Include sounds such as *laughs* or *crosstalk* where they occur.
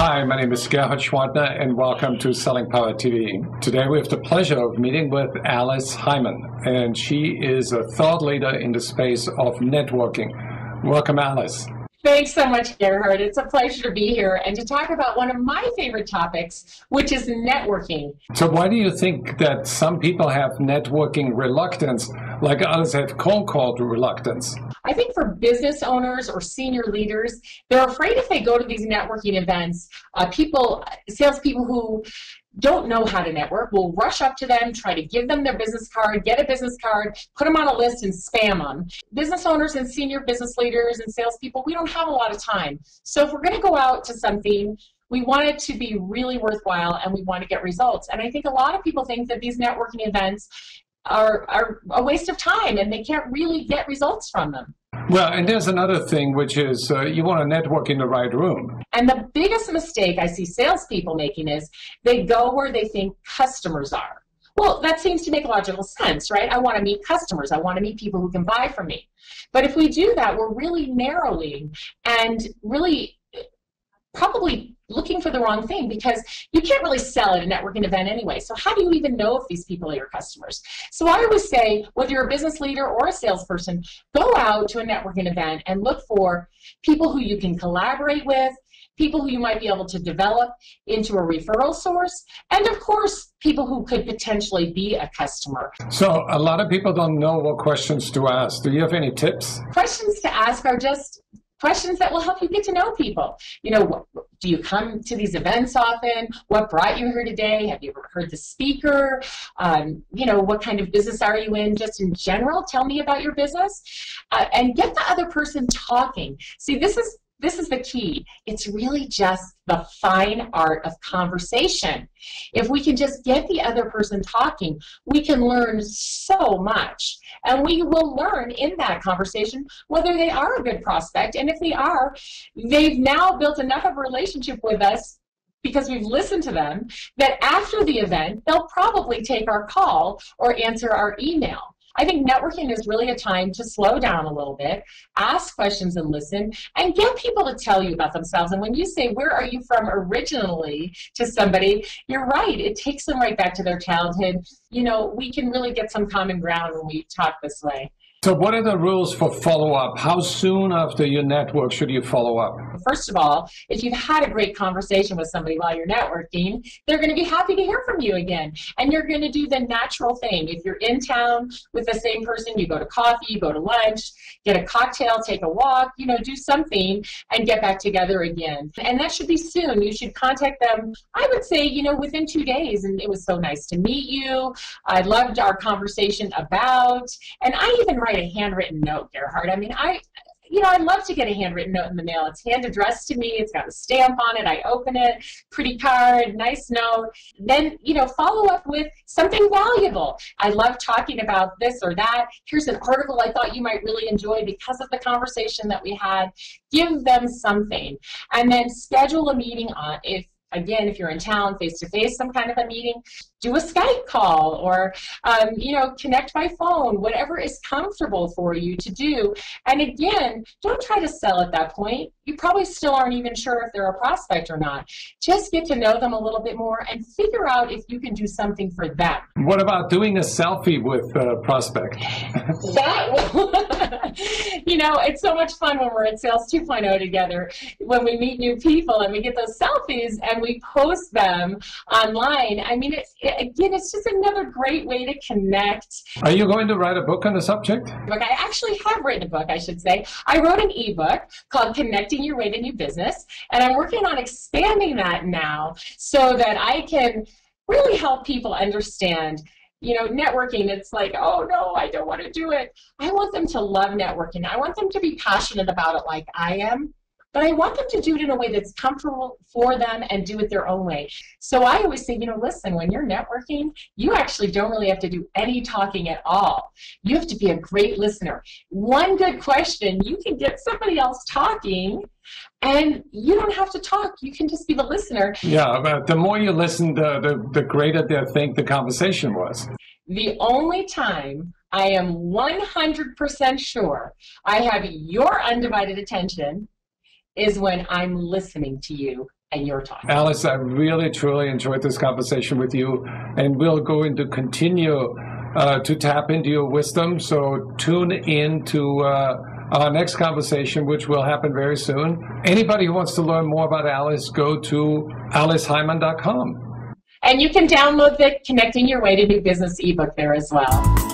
Hi, my name is Gerhard Gschwandtner, and welcome to Selling Power TV. Today we have the pleasure of meeting with Alice Heiman, and she is a thought leader in the space of networking. Welcome, Alice. Thanks so much, Gerhard. It's a pleasure to be here and to talk about one of my favorite topics, which is networking. So, why do you think that some people have networking reluctance, like others have cold call reluctance? I think for business owners or senior leaders, they're afraid if they go to these networking events, uh, people, salespeople who don't know how to network will rush up to them, try to give them their business card, get a business card, put them on a list and spam them. Business owners and senior business leaders and salespeople, we don't have a lot of time. So if we're going to go out to something, we want it to be really worthwhile and we want to get results. And I think a lot of people think that these networking events are, are a waste of time and they can't really get results from them. Well, and there's another thing, which is uh, you want to network in the right room. And the biggest mistake I see salespeople making is they go where they think customers are. Well, that seems to make logical sense, right? I want to meet customers. I want to meet people who can buy from me. But if we do that, we're really narrowing and really probably looking for the wrong thing because you can't really sell at a networking event anyway. So how do you even know if these people are your customers? So I always say, whether you're a business leader or a salesperson, go out to a networking event and look for people who you can collaborate with, people who you might be able to develop into a referral source, and of course, people who could potentially be a customer. So, a lot of people don't know what questions to ask. Do you have any tips? Questions to ask are just questions that will help you get to know people. You know, do you come to these events often? What brought you here today? Have you ever heard the speaker? Um, you know, what kind of business are you in? Just in general, tell me about your business, uh, and get the other person talking. See, this is this is the key. It's really just the fine art of conversation. If we can just get the other person talking, we can learn so much. And we will learn in that conversation whether they are a good prospect. And if they are, they've now built enough of a relationship with us because we've listened to them that after the event, they'll probably take our call or answer our email. I think networking is really a time to slow down a little bit, ask questions and listen, and get people to tell you about themselves. And when you say, Where are you from originally to somebody, you're right. It takes them right back to their childhood. You know, we can really get some common ground when we talk this way. So, what are the rules for follow up? How soon after your network should you follow up? First of all, if you've had a great conversation with somebody while you're networking, they're going to be happy to hear from you again. And you're going to do the natural thing. If you're in town with the same person, you go to coffee, you go to lunch, get a cocktail, take a walk, you know, do something and get back together again. And that should be soon. You should contact them, I would say, you know, within two days. And it was so nice to meet you. I loved our conversation about, and I even write a handwritten note, Gerhard. I mean, I, you know, I love to get a handwritten note in the mail. It's hand addressed to me. It's got a stamp on it. I open it, pretty card, nice note. Then, you know, follow up with something valuable. I love talking about this or that. Here's an article I thought you might really enjoy because of the conversation that we had. Give them something, and then schedule a meeting on if again, if you're in town, face to face, some kind of a meeting, do a Skype call or, um, you know, connect by phone, whatever is comfortable for you to do. And again, don't try to sell at that point. You probably still aren't even sure if they're a prospect or not. Just get to know them a little bit more and figure out if you can do something for them. What about doing a selfie with a prospect? *laughs* *laughs* that, *laughs* you know, it's so much fun when we're at Sales 2.0 together, when we meet new people and we get those selfies and we post them online. I mean, it's again, it's just another great way to connect. Are you going to write a book on the subject? Look, I actually have written a book, I should say. I wrote an ebook called Connecting Your Way to New Business, and I'm working on expanding that now so that I can really help people understand you know, networking, it's like, oh no, I don't want to do it. I want them to love networking. I want them to be passionate about it like I am but I want them to do it in a way that's comfortable for them and do it their own way. So I always say, you know, listen, when you're networking, you actually don't really have to do any talking at all. You have to be a great listener. One good question, you can get somebody else talking and you don't have to talk. You can just be the listener. Yeah, but the more you listen, the, the, the greater they think the conversation was. The only time I am 100% sure I have your undivided attention is when I'm listening to you and your time. Alice, I really truly enjoyed this conversation with you, and we'll go into continue uh, to tap into your wisdom. So tune in to uh, our next conversation, which will happen very soon. Anybody who wants to learn more about Alice, go to aliceheiman.com. And you can download the Connecting Your Way to New Business ebook there as well.